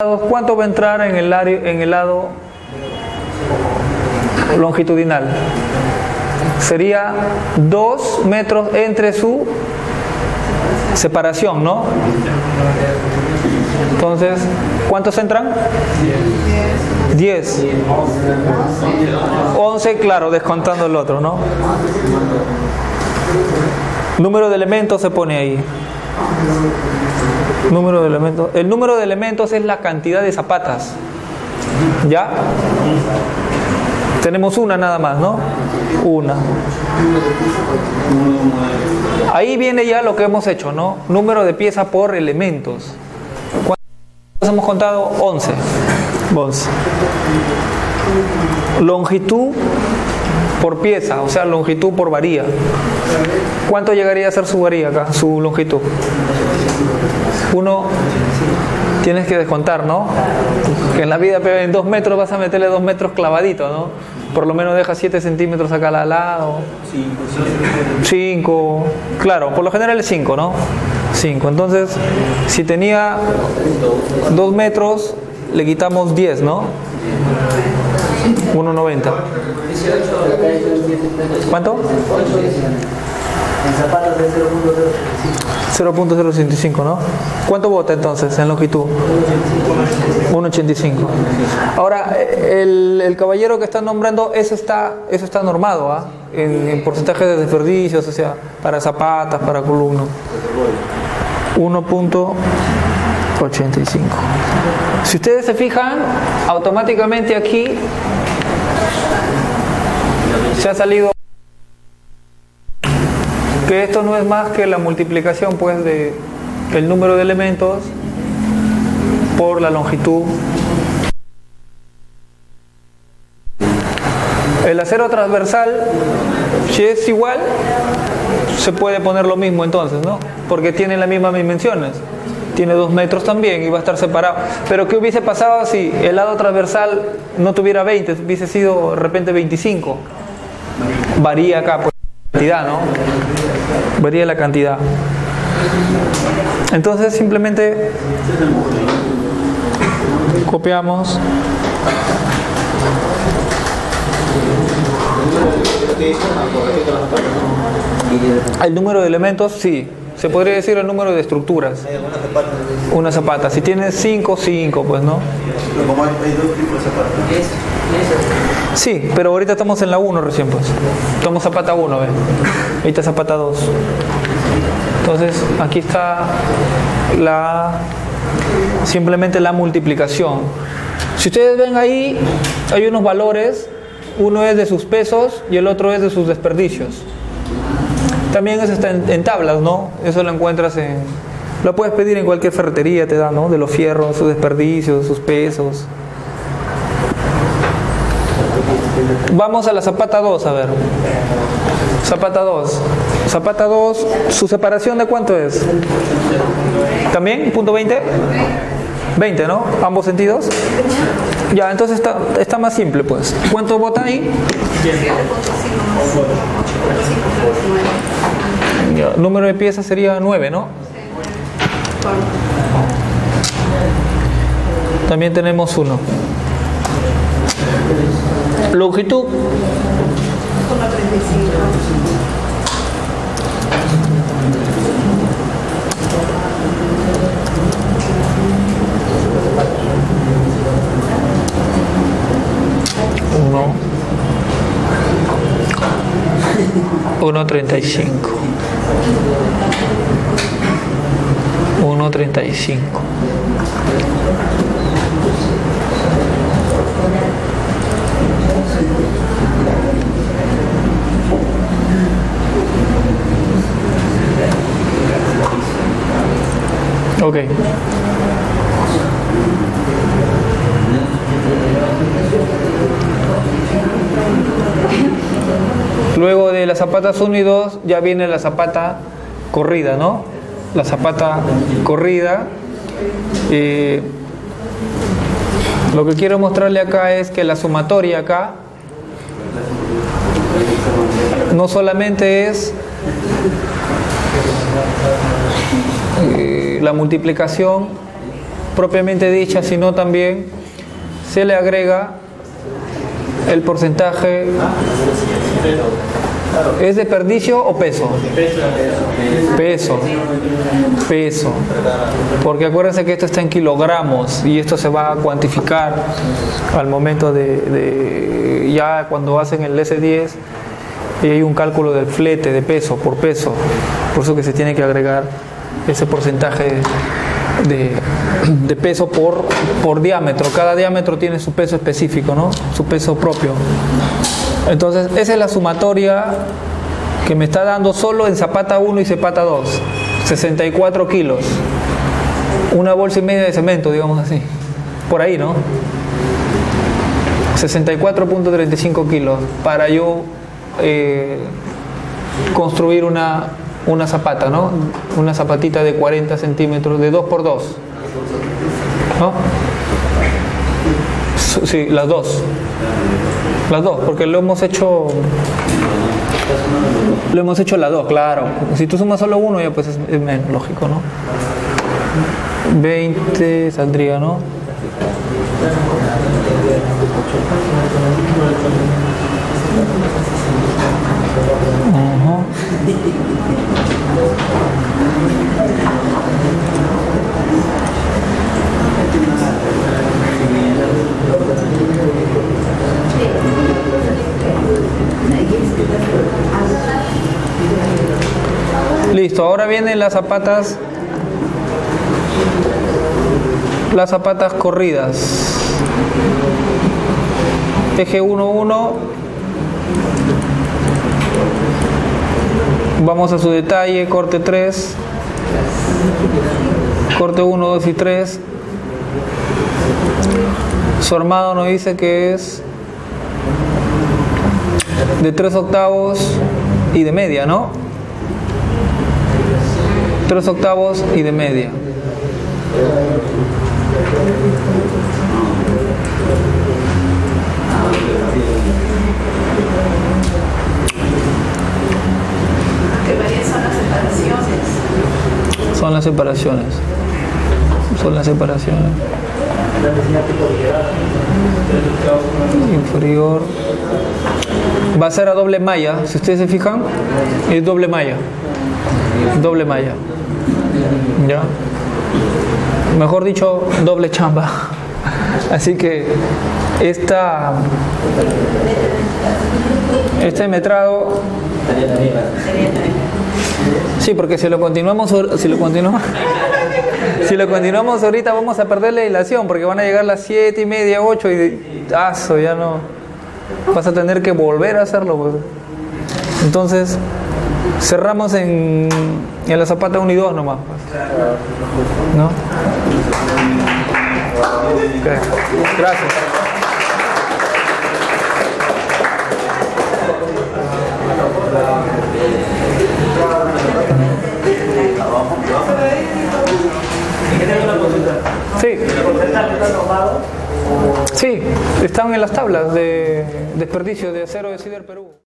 ¿Cuánto va a entrar en el, en el lado longitudinal? Sería 2 metros entre su separación, ¿no? Entonces, ¿cuántos entran? 10. 11, claro, descontando el otro, ¿no? Número de elementos se pone ahí. Número de elementos. El número de elementos es la cantidad de zapatas. ¿Ya? Tenemos una nada más, ¿no? Una. Ahí viene ya lo que hemos hecho, ¿no? Número de piezas por elementos. ¿Cuántos hemos contado? 11. 11. Longitud por pieza, o sea, longitud por varía. ¿Cuánto llegaría a ser su varía acá, su longitud? Uno tienes que descontar, ¿no? Que en la vida en dos metros vas a meterle dos metros clavadito, ¿no? Por lo menos deja 7 centímetros acá al lado. 5. Claro, por lo general es 5, ¿no? 5. Entonces, si tenía 2 metros, le quitamos 10, ¿no? 1,90. ¿Cuánto? En zapatos de 0.065, ¿no? ¿Cuánto vota entonces en longitud? 1.85. Ahora, el, el, caballero que está nombrando, eso está, eso está normado, ¿ah? En, porcentaje de desperdicios, o sea, para zapatas, para columnas. 1.85. Si ustedes se fijan, automáticamente aquí se ha salido que esto no es más que la multiplicación pues de el número de elementos por la longitud. El acero transversal, si es igual, se puede poner lo mismo entonces, ¿no? Porque tiene las mismas dimensiones. Tiene dos metros también y va a estar separado. Pero ¿qué hubiese pasado si el lado transversal no tuviera 20, hubiese sido de repente 25? Varía acá, pues, la cantidad, ¿no? Varía la cantidad. Entonces simplemente copiamos. El número de elementos, sí. Se podría decir el número de estructuras. Una zapata. Si tienes 5, 5, pues no. Sí, pero ahorita estamos en la 1 recién, pues. Estamos zapata 1, ¿ves? Ahorita zapata 2. Entonces, aquí está la simplemente la multiplicación. Si ustedes ven ahí, hay unos valores, uno es de sus pesos y el otro es de sus desperdicios. También eso está en, tablas, ¿no? Eso lo encuentras en... Lo puedes pedir en cualquier ferretería, te da, ¿no? De los fierros, sus desperdicios, sus pesos. Vamos a la zapata 2, a ver. Zapata 2. Zapata 2, ¿su separación de cuánto es? ¿También? ¿Punto 20? 20, ¿no? Ambos sentidos. Ya, entonces está, está más simple, pues. ¿Cuánto bota ahí? número de piezas sería 9, ¿no? También tenemos uno. Longitud. Uno. 1.35 1.35 Ok. Luego de las zapatas 1 y 2 ya viene la zapata corrida, ¿no? La zapata corrida. Eh, lo que quiero mostrarle acá es que la sumatoria acá no solamente es eh, la multiplicación propiamente dicha, sino también se le agrega el porcentaje ¿Es desperdicio o peso? Peso. Peso. Porque acuérdense que esto está en kilogramos y esto se va a cuantificar al momento de, ya cuando hacen el S10 y hay un cálculo del flete de peso por peso. Por eso que se tiene que agregar ese porcentaje de, peso por, por diámetro. Cada diámetro tiene su peso específico, ¿no? Su peso propio. Entonces, esa es la sumatoria que me está dando solo en zapata 1 y zapata 2. 64 kilos. Una bolsa y media de cemento, digamos así. Por ahí, ¿no? 64.35 kilos para yo eh, construir una, una zapata, ¿no? Una zapatita de 40 centímetros, de 2 por 2. ¿No? Sí, las dos. Las dos, porque lo hemos hecho. Lo hemos hecho las dos, claro. Si tú sumas solo uno, ya pues es, menos lógico, ¿no? 20 saldría, ¿no? Listo, ahora vienen las zapatas. Las zapatas corridas. Eje 1 1 Vamos a su detalle, corte 3. Corte 1, 2 y 3. Su armado nos dice que es de 3 octavos y de media, ¿no? 3 octavos y de media. son las separaciones? Son las separaciones. Son las separaciones. Inferior. Va a ser a doble malla. Si ustedes se fijan, es doble malla. Doble malla. ¿Ya? Mejor dicho, doble chamba. Así que esta, este metrado Sí, porque si lo continuamos, si lo continuamos, si lo continuamos ahorita vamos a perder la ilación porque van a llegar las siete y media, 8 y aso, ya no. Vas a tener que volver a hacerlo. Pues. Entonces, cerramos en, en la zapata 1 y 2 nomás. Pues. ¿No? Gracias. Están en las tablas de desperdicio de acero de Cider Perú.